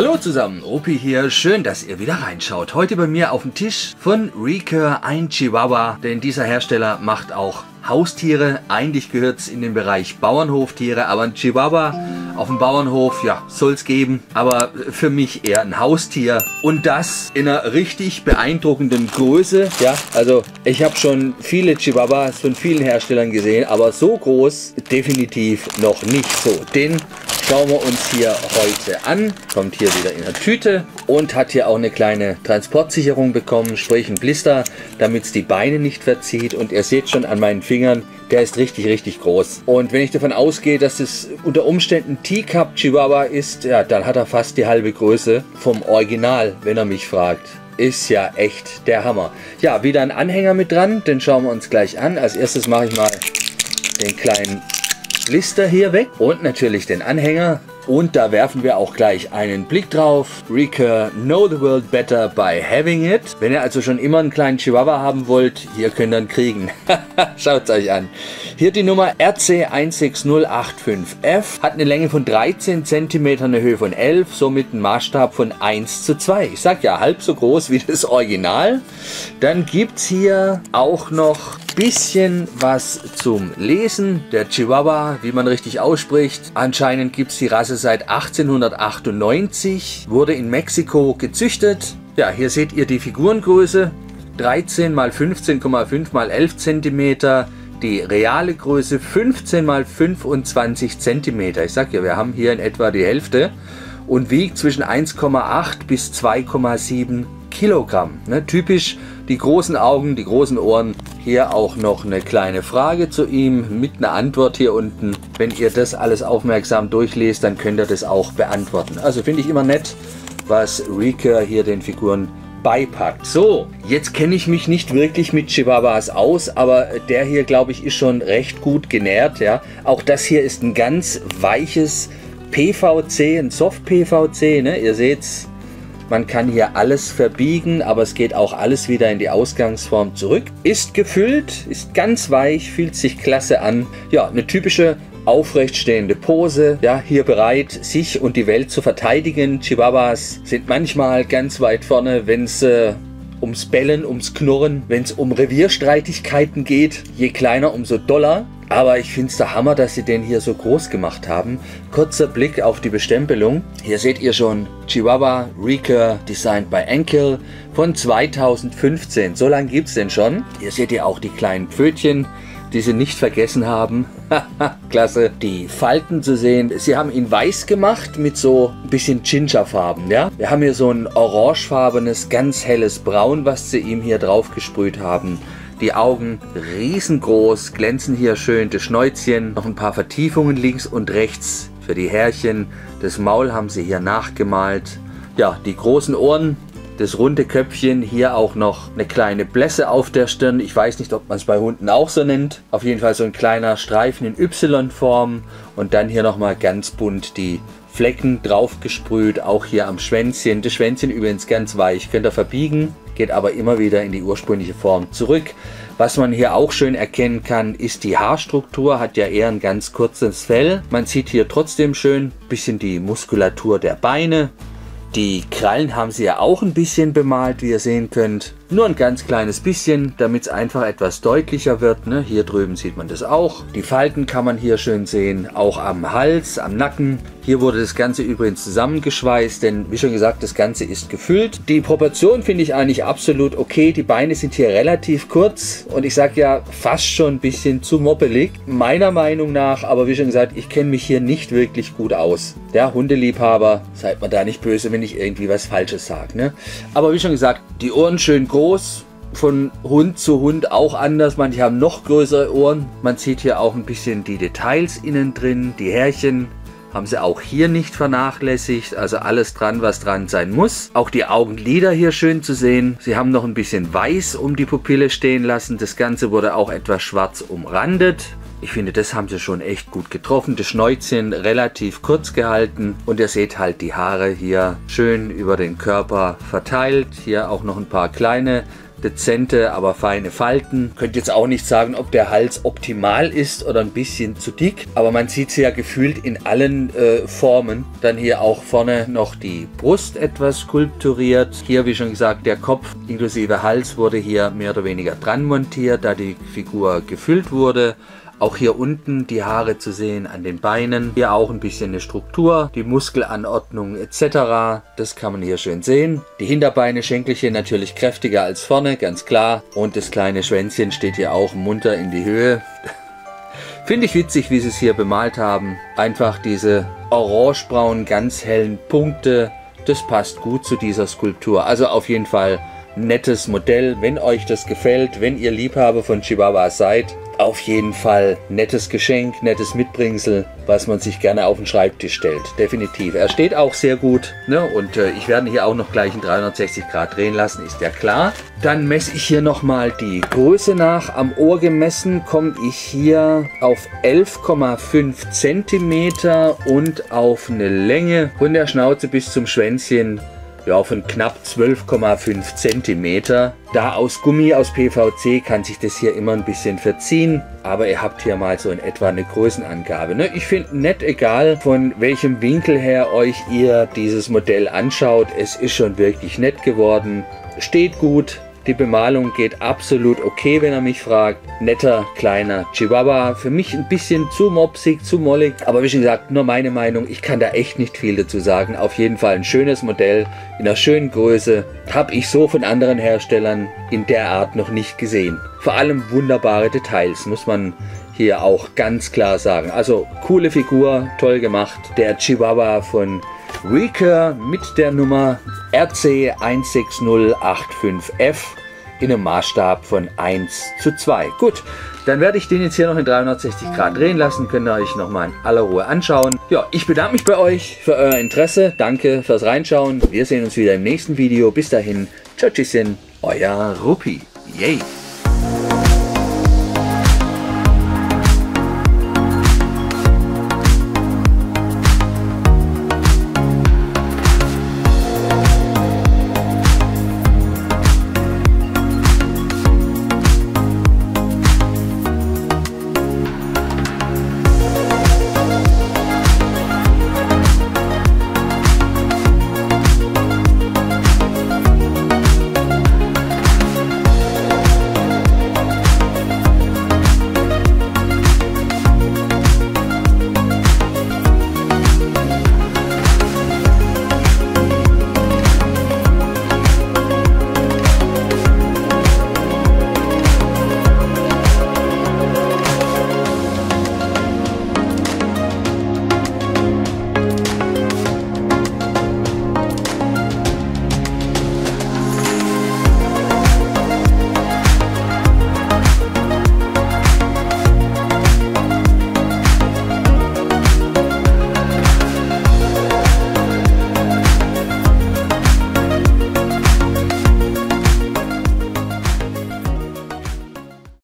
Hallo zusammen, Opi hier. Schön, dass ihr wieder reinschaut. Heute bei mir auf dem Tisch von Recur ein Chihuahua, denn dieser Hersteller macht auch Haustiere. Eigentlich gehört es in den Bereich Bauernhoftiere, aber ein Chihuahua auf dem Bauernhof, ja, soll es geben. Aber für mich eher ein Haustier. Und das in einer richtig beeindruckenden Größe. Ja, also ich habe schon viele Chihuahuas von vielen Herstellern gesehen, aber so groß definitiv noch nicht so. Den schauen wir uns hier heute an. Kommt hier wieder in der Tüte und hat hier auch eine kleine Transportsicherung bekommen, sprich ein Blister, damit es die Beine nicht verzieht. Und ihr seht schon an meinen Fingern, der ist richtig, richtig groß. Und wenn ich davon ausgehe, dass es unter Umständen Teacup Chihuahua ist, ja, dann hat er fast die halbe Größe vom Original, wenn er mich fragt ist ja echt der Hammer. Ja, wieder ein Anhänger mit dran, den schauen wir uns gleich an. Als erstes mache ich mal den kleinen Blister hier weg und natürlich den Anhänger. Und da werfen wir auch gleich einen Blick drauf. Recur Know the World Better by Having It. Wenn ihr also schon immer einen kleinen Chihuahua haben wollt, hier könnt ihr ihn kriegen. Schaut es euch an. Hier die Nummer RC16085F. Hat eine Länge von 13 cm, eine Höhe von 11, somit einen Maßstab von 1 zu 2. Ich sag ja halb so groß wie das Original. Dann gibt es hier auch noch bisschen was zum Lesen. Der Chihuahua, wie man richtig ausspricht. Anscheinend gibt es die Rasse seit 1898. Wurde in Mexiko gezüchtet. Ja, hier seht ihr die Figurengröße. 13 x 15,5 x 11 cm die reale Größe 15 x 25 cm. Ich sag ja, wir haben hier in etwa die Hälfte und wiegt zwischen 1,8 bis 2,7 Kilogramm. Ne? Typisch die großen Augen, die großen Ohren. Hier auch noch eine kleine Frage zu ihm mit einer Antwort hier unten. Wenn ihr das alles aufmerksam durchlest, dann könnt ihr das auch beantworten. Also finde ich immer nett, was Rika hier den Figuren beipackt. So, jetzt kenne ich mich nicht wirklich mit Chihuahuas aus, aber der hier, glaube ich, ist schon recht gut genährt. Ja, Auch das hier ist ein ganz weiches PVC, ein Soft-PVC. Ne? Ihr seht's, man kann hier alles verbiegen, aber es geht auch alles wieder in die Ausgangsform zurück. Ist gefüllt, ist ganz weich, fühlt sich klasse an. Ja, eine typische aufrecht stehende Pose, ja, hier bereit, sich und die Welt zu verteidigen. Chihuahuas sind manchmal ganz weit vorne, wenn es äh, ums Bellen, ums Knurren, wenn es um Revierstreitigkeiten geht. Je kleiner, umso doller. Aber ich finde es der Hammer, dass sie den hier so groß gemacht haben. Kurzer Blick auf die Bestempelung. Hier seht ihr schon Chihuahua Recur Designed by Enkel von 2015. So lange gibt es den schon. Hier seht ihr auch die kleinen Pfötchen die sie nicht vergessen haben. Klasse. Die Falten zu sehen. Sie haben ihn weiß gemacht mit so ein bisschen Gingerfarben. Ja? Wir haben hier so ein orangefarbenes, ganz helles Braun, was sie ihm hier drauf gesprüht haben. Die Augen riesengroß, glänzen hier schön. Das Schnäuzchen, noch ein paar Vertiefungen links und rechts für die Härchen. Das Maul haben sie hier nachgemalt. Ja, die großen Ohren das runde Köpfchen, hier auch noch eine kleine Blässe auf der Stirn. Ich weiß nicht, ob man es bei Hunden auch so nennt. Auf jeden Fall so ein kleiner Streifen in Y-Form und dann hier nochmal ganz bunt die Flecken drauf gesprüht, auch hier am Schwänzchen. Das Schwänzchen übrigens ganz weich, könnt ihr verbiegen, geht aber immer wieder in die ursprüngliche Form zurück. Was man hier auch schön erkennen kann, ist die Haarstruktur, hat ja eher ein ganz kurzes Fell. Man sieht hier trotzdem schön ein bisschen die Muskulatur der Beine, die Krallen haben sie ja auch ein bisschen bemalt, wie ihr sehen könnt. Nur ein ganz kleines bisschen, damit es einfach etwas deutlicher wird. Ne? Hier drüben sieht man das auch. Die Falten kann man hier schön sehen, auch am Hals, am Nacken. Hier wurde das Ganze übrigens zusammengeschweißt, denn wie schon gesagt, das Ganze ist gefüllt. Die Proportion finde ich eigentlich absolut okay. Die Beine sind hier relativ kurz und ich sage ja fast schon ein bisschen zu moppelig. Meiner Meinung nach, aber wie schon gesagt, ich kenne mich hier nicht wirklich gut aus. Der Hundeliebhaber, seid man da nicht böse, wenn ich irgendwie was Falsches sage. Ne? Aber wie schon gesagt, die Ohren schön groß, von Hund zu Hund auch anders. Manche haben noch größere Ohren. Man sieht hier auch ein bisschen die Details innen drin. Die Härchen haben sie auch hier nicht vernachlässigt. Also alles dran, was dran sein muss. Auch die Augenlider hier schön zu sehen. Sie haben noch ein bisschen weiß um die Pupille stehen lassen. Das Ganze wurde auch etwas schwarz umrandet. Ich finde, das haben sie schon echt gut getroffen. Das Schnäuzchen relativ kurz gehalten und ihr seht halt die Haare hier schön über den Körper verteilt. Hier auch noch ein paar kleine dezente, aber feine Falten. Könnt jetzt auch nicht sagen, ob der Hals optimal ist oder ein bisschen zu dick, aber man sieht sie ja gefühlt in allen äh, Formen. Dann hier auch vorne noch die Brust etwas skulpturiert. Hier, wie schon gesagt, der Kopf inklusive Hals wurde hier mehr oder weniger dran montiert, da die Figur gefüllt wurde. Auch hier unten die Haare zu sehen an den Beinen. Hier auch ein bisschen eine Struktur, die Muskelanordnung etc. Das kann man hier schön sehen. Die Hinterbeine, Schenkelchen natürlich kräftiger als vorne, ganz klar. Und das kleine Schwänzchen steht hier auch munter in die Höhe. Finde ich witzig, wie sie es hier bemalt haben. Einfach diese orangebraunen, ganz hellen Punkte. Das passt gut zu dieser Skulptur. Also auf jeden Fall nettes Modell. Wenn euch das gefällt, wenn ihr Liebhaber von Chihuahua seid, auf jeden Fall nettes Geschenk, nettes Mitbringsel, was man sich gerne auf den Schreibtisch stellt. Definitiv. Er steht auch sehr gut. Ne? Und äh, ich werde hier auch noch gleich in 360 Grad drehen lassen, ist ja klar. Dann messe ich hier nochmal die Größe nach. Am Ohr gemessen komme ich hier auf 11,5 cm und auf eine Länge von der Schnauze bis zum Schwänzchen ja, von knapp 12,5 cm. Da aus Gummi, aus PVC kann sich das hier immer ein bisschen verziehen, aber ihr habt hier mal so in etwa eine Größenangabe. Ne? Ich finde nett egal, von welchem Winkel her euch ihr dieses Modell anschaut, es ist schon wirklich nett geworden, steht gut, die Bemalung geht absolut okay, wenn er mich fragt. Netter, kleiner Chihuahua. Für mich ein bisschen zu mopsig, zu mollig. Aber wie schon gesagt, nur meine Meinung. Ich kann da echt nicht viel dazu sagen. Auf jeden Fall ein schönes Modell in einer schönen Größe. Habe ich so von anderen Herstellern in der Art noch nicht gesehen. Vor allem wunderbare Details, muss man hier auch ganz klar sagen. Also coole Figur, toll gemacht. Der Chihuahua von Recur mit der Nummer RC16085F in einem Maßstab von 1 zu 2. Gut, dann werde ich den jetzt hier noch in 360 Grad drehen lassen. Könnt ihr euch nochmal in aller Ruhe anschauen. Ja, ich bedanke mich bei euch für euer Interesse. Danke fürs Reinschauen. Wir sehen uns wieder im nächsten Video. Bis dahin, tschüss, euer Ruppi. Yay!